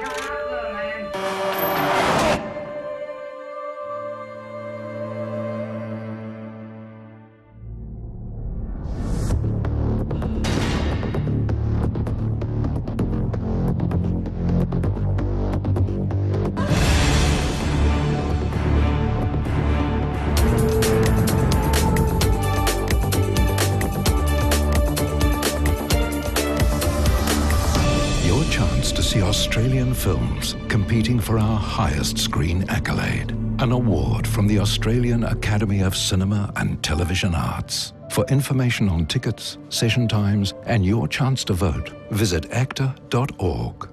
Obrigada! Chance to see Australian films competing for our highest screen accolade, an award from the Australian Academy of Cinema and Television Arts. For information on tickets, session times, and your chance to vote, visit aacta.org.